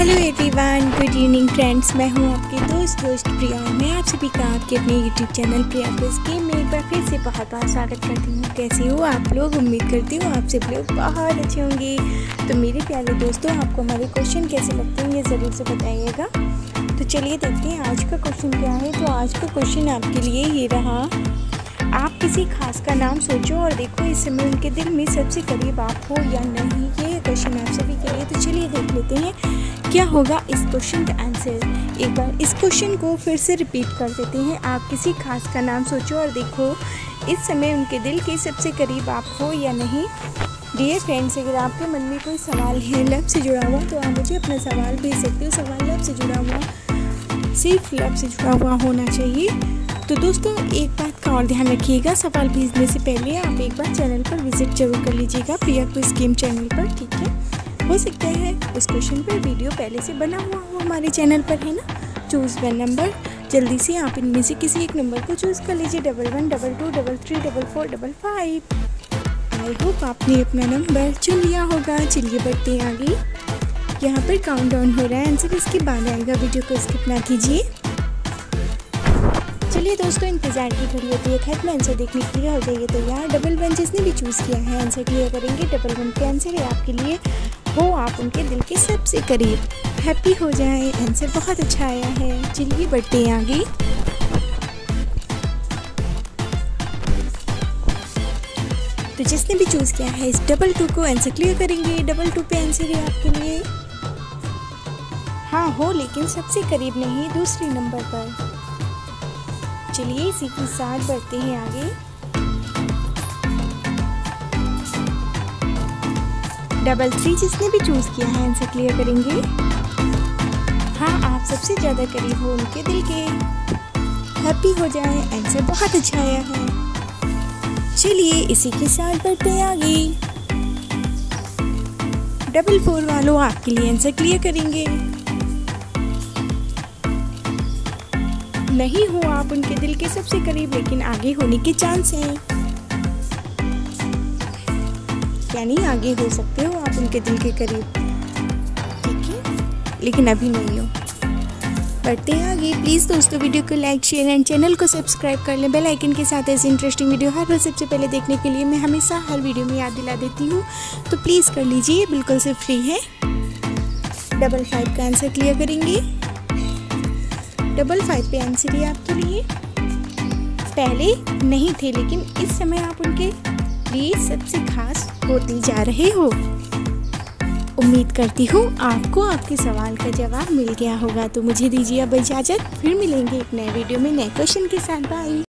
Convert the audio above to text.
Hello everyone good evening friends मैं हूँ आपके दोस्त दोस्त प्रिया और मैं आप सभी का आपके अपने YouTube channel Priya plus game में एक बार फिर से बहुत बहुत स्वागत करती हूँ। कैसे हो आप लोग? उम्मीद करती हूँ आप सब लोग बहुत अच्छे होंगे। तो मेरे प्यारे दोस्तों, आपको हमारे क्वेश्चन कैसे लगते हैं ये ज़रूर से बताइएगा। तो चलिए देखते हैं आज का क्वेश्चन क्या है। तो आज का क्वेश्चन आपके लिए ये रहा, आप किसी खास का नाम सोचो और देखो इस समय उनके दिल में सबसे करीब आप हो या नहीं, ये क्वेश्चन आप सभी के लिए। तो चलिए देख लेते हैं। क्या होगा इस क्वेश्चन का आंसर एक बार इस क्वेश्चन को फिर से रिपीट कर देते हैं। आप किसी खास का नाम सोचो और देखो, इस समय उनके दिल के सबसे करीब आप हो या नहीं। डियर फ्रेंड्स अगर आपके मन में कोई सवाल है लब से जुड़ा हुआ तो आप मुझे अपना सवाल भेज सकते हो। सवाल लब से जुड़ा हुआ सिर्फ़ लब से जुड़ा हुआ होना चाहिए। तो दोस्तों, एक बात का और ध्यान रखिएगा, सवाल भेजने से पहले आप एक बार चैनल पर विज़िट ज़रूर कर लीजिएगा। प्रिया को स्कीम चैनल पर, ठीक है? हो सकता है उस क्वेश्चन पर वीडियो पहले से बना हुआ हो हमारे चैनल पर, है ना? चूज़ वन नंबर जल्दी से आप इनमें से किसी एक नंबर को चूज़ कर लीजिए double one double two double three double four double five I hope आपने अपना नंबर चुन लिया होगा। चलिए बढ़ते हैं आगे। यहाँ पर काउंट डाउन हो रहा है। आंसर इसके बाद आएगा। वीडियो को स्किप ना कीजिए। चलिए दोस्तों, इंतज़ार की घड़ी होती है। खैर में आंसर देखने के लिए हो जाइए तो यार डबल वन जिसने भी चूज़ किया है आंसर क्लियर करेंगे। डबल वन के आंसर है आपके लिए। हो आप उनके दिल के सबसे करीब। हैप्पी हो जाए। आंसर बहुत अच्छा आया है। चलिए बढ़ते हैं आगे। तो जिसने भी चूज़ किया है, इस डबल टू को आंसर क्लियर करेंगे। डबल टू पे आंसर है आपके लिए। हाँ हो, लेकिन सबसे करीब नहीं, दूसरे नंबर पर। चलिए इसी के साथ बढ़ते हैं आगे। डबल थ्री जिसने भी चूज़ किया है आंसर क्लियर करेंगे। हाँ आप सबसे ज़्यादा करीब हो उनके दिल के। हैप्पी हो जाए आंसर बहुत अच्छा आया है। चलिए, इसी के साथ बढ़ते हैं आगे। डबल फोर वालों आपके लिए आंसर क्लियर करेंगे। नहीं हो आप उनके दिल के सबसे करीब, लेकिन आगे होने के चांस हैं। यानी आगे हो सकते हो आप उनके दिल के करीब। ठीक है? लेकिन अभी नहीं हो। बढ़ते हैं आगे। प्लीज़ दोस्तों वीडियो को लाइक शेयर एंड चैनल को सब्सक्राइब कर लें। बेल आइकन के साथ ऐसे इंटरेस्टिंग वीडियो हर रोज सबसे पहले देखने के लिए मैं हमेशा हर वीडियो में याद दिला देती हूँ। तो प्लीज़ कर लीजिए, बिल्कुल से फ्री है। डबल फाइव का आंसर क्लियर करेंगे। डबल फाइव पे आंसर है आपके लिए। पहले नहीं थे, लेकिन इस समय आप उनके लिए सबसे खास होते जा रहे हो। उम्मीद करती हूँ आपको आपके सवाल का जवाब मिल गया होगा। तो मुझे दीजिए अब इजाज़त, फिर मिलेंगे एक नए वीडियो में नए क्वेश्चन के साथ। बाय